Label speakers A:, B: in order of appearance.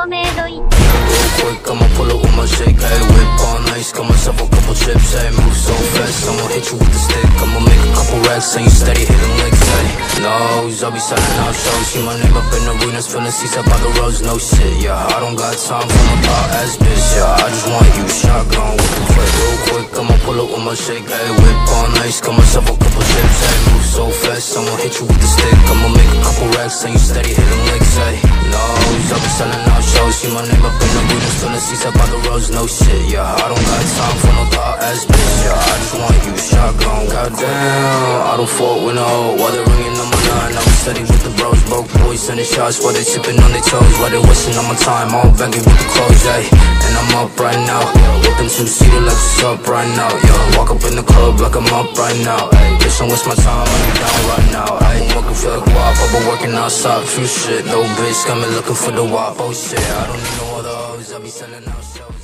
A: for made I'ma pull up with my shake, hey Whip on ice, got myself a couple chips, hey Move so fast, I'ma hit you with the stick I'ma make a couple racks, and you steady hitting licks, hey No, I'll be signing out shows See my name up in the arenas, filling seats up by the roads No shit, yeah, I don't got time for my pop ass bitch Yeah, I just want you shotgun with the clip Real quick, I'ma pull up with my shake, hey Whip on ice, got myself a couple chips, hey Move so fast, I'ma hit you with the stick I'ma make a couple racks, and you steady hitting licks, hey No, I'll be signing my name up in arenas, filling seats up by the roads, no shit, yeah. I don't got time for no thought ass bitch, yeah. I just want you shotgun, goddamn. I don't fault with no while they're ringing on my line? I'm steady with the bros, broke boys sending shots while they tipping on their toes? While they wasting on my time, all baggy with the clothes, ayy And I'm up right now, whipping two-seater what's up right now, yeah. Walk up in the club like I'm up right now, ayy. Bitch, don't waste my time, I'm down right now, working outside, few shit. No bitch, me looking for the WAP, oh shit I don't need no other hoes, I be selling out